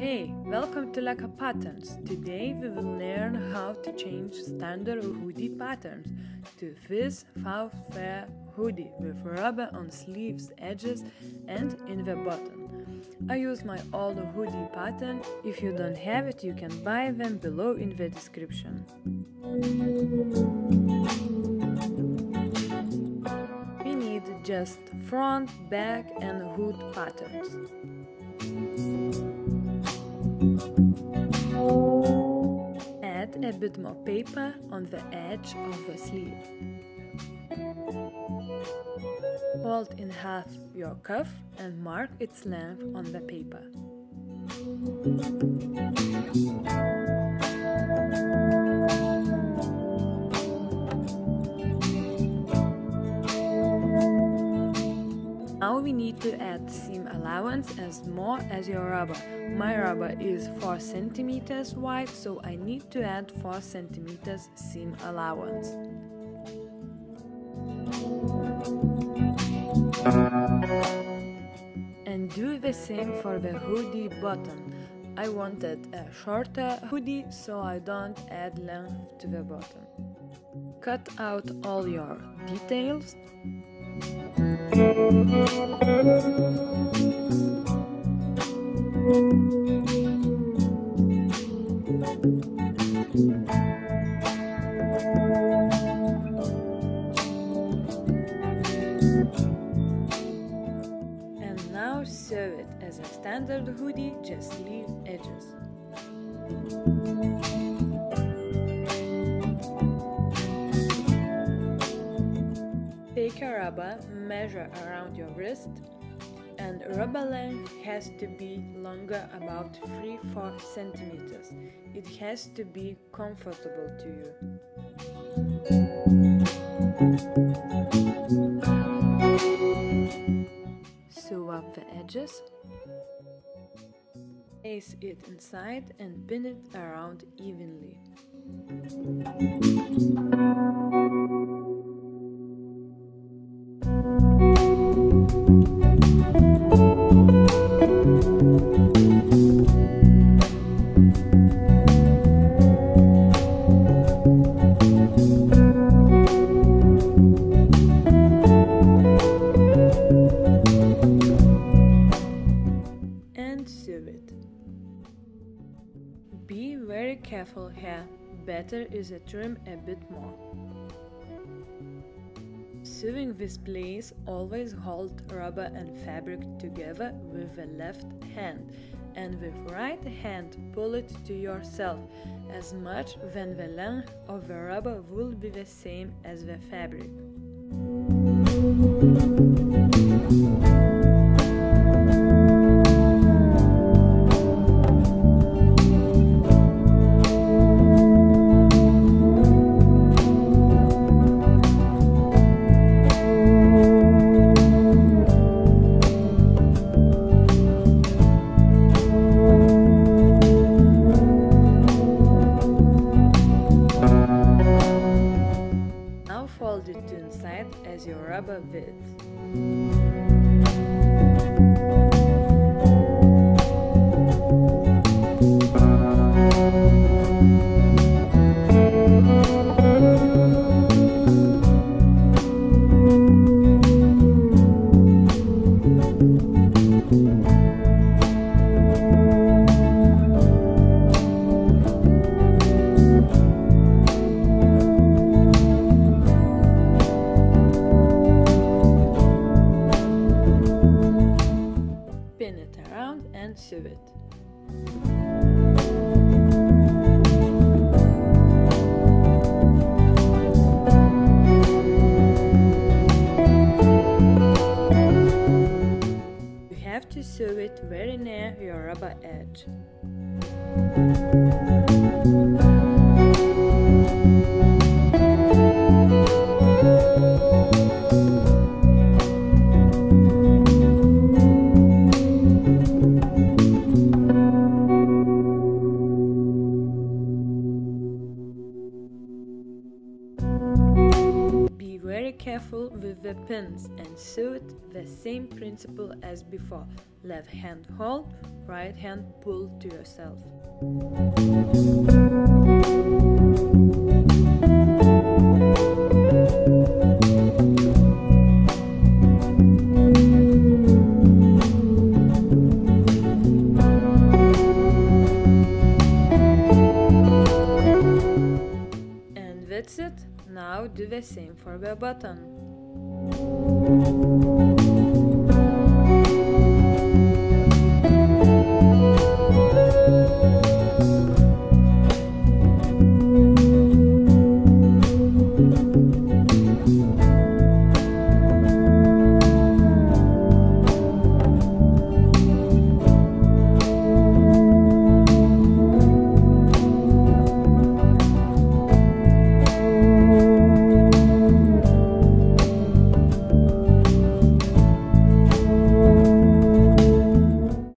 Hey, welcome to LEKA Patterns. Today we will learn how to change standard hoodie patterns to this fair hoodie with rubber on sleeves, edges and in the bottom. I use my old hoodie pattern. If you don't have it, you can buy them below in the description. We need just front, back and hood patterns. A bit more paper on the edge of the sleeve. Fold in half your cuff and mark its length on the paper. Now we need to add seam allowance as more as your rubber. My rubber is 4 centimeters wide, so I need to add 4 centimeters seam allowance. And do the same for the hoodie button. I wanted a shorter hoodie, so I don't add length to the bottom. Cut out all your details and now sew it as a standard hoodie, just leave edges. Take a rubber, measure around your wrist, and rubber length has to be longer about 3-4 centimeters. It has to be comfortable to you. Sew up the edges. Place it inside and pin it around evenly. Here, better is to trim a bit more. Sewing this place, always hold rubber and fabric together with the left hand and with right hand pull it to yourself as much then the length of the rubber will be the same as the fabric. As your rubber width. Your rubber edge. Very careful with the pins and sew it the same principle as before. Left hand hold, right hand pull to yourself. The same for the button.